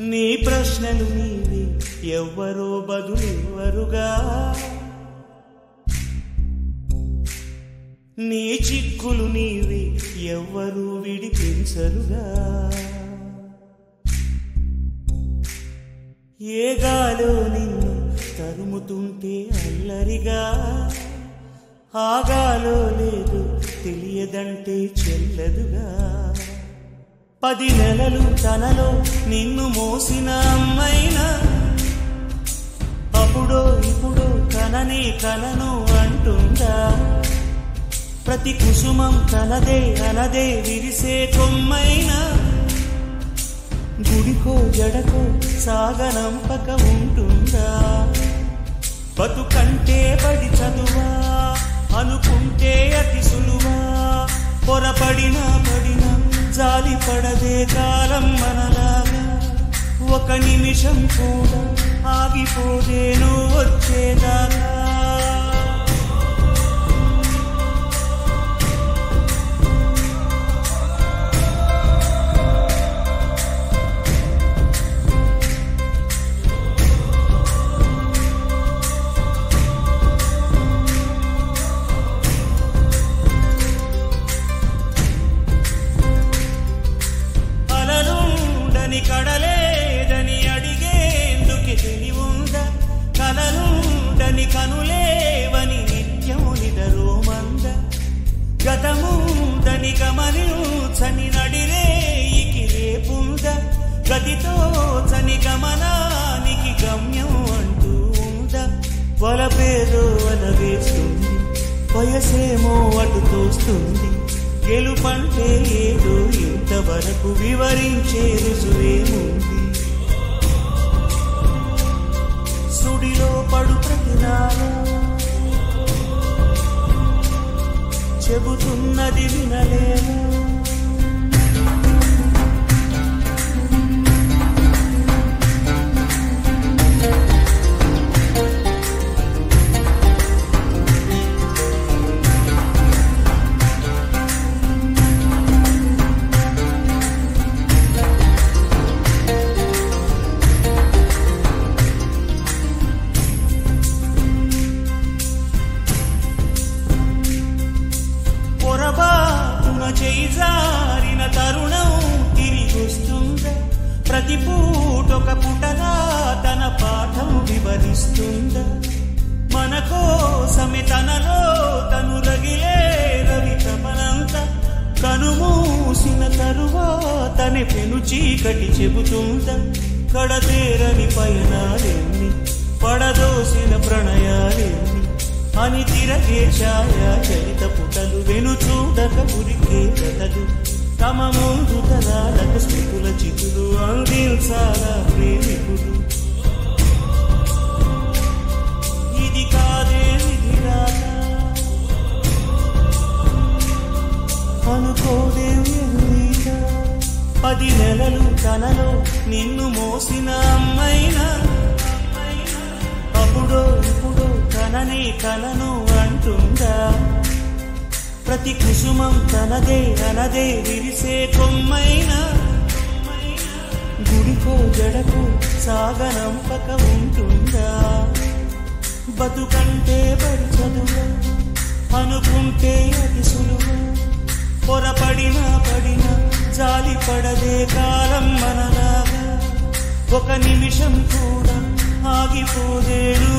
నీ ప్రశ్నలు నీవి ఎవ్వరో బదులివ్వరుగా. నీ చిక్కులు నీవి ఎవ్వరూ విడిపించరుగా. ఏ గాలో నిన్ను తరుముతుంటే అల్లరిగా. ఆగాలో లేదు తెలియదంటే చెల్లదుగా. పది నెలలు తనలో నిన్ను మోసిన అమ్మైనా? అప్పుడో ఇప్పుడో కననే కనను అంటుందా? ప్రతి కుసుమం తనదే అనదే విరిసే కొమ్మైనా? గుడికో జడకో సాగనంపక ఉంటుందా? బతుకంటే పడి చదువా? అనుకుంటే అతి సులువా? పొరపడినా పడినా పడదే కాలం మనలాగా. ఒక నిమిషం కూడా ఆగిపోదేను వచ్చేదాకా. కడలేదని అడిగేందుకు తెలివుందా కలలుండని కనులేవని నిత్యము నిదరోమంద గతముందని గమనించని నడిరేయికి రేపుంద? గతితో చని గమనానికి గమ్యం అంటూ ఉందా? వలపేదో వల వేస్తుంది వయసేమో అటు తోస్తుంది. గెలుపంటే ఏదో ఇంతవరకు వివరించే రుజువేముంది. సుడిలో పడు ప్రతినాడు చెబుతున్నది విన ప్రతి పూటొక పుటగా తన పాఠం వివరిస్తుందా మన కోసమే తనలో తను రగిలే రవి తపనంత కనుమూసిన తరువాతనే పెను చీకటి చెబుతుందా కడతేరని పయనాలేమి పడదోసిన ప్రణయాలేమి అని తిరగే ఛాయా చరిత పుటలు వెను చూడక ఉరికే కథలు. తమ ముందు తరాలకు స్థితుల చితులు అందించాలా ప్రేమికుడు ఇది కాదే అనుకోదే అనుకోదేం పది నెలలు కలలో నిన్ను మోసిన అమ్మైనా? అప్పుడో ఇప్పుడో కననే కలను ప్రతి కుసుమం తనదే అనదే విరిసే కొమ్మైన. గుడికో జడకు సాగనంపక ఉంటుందా? బతుకంటే బడి చదువు అనుకుంటే అది సులువు. పొరపడినా పడినా జాలి పడదే కాలం మనలాగా. ఒక నిమిషం కూడా ఆగిపోదేడు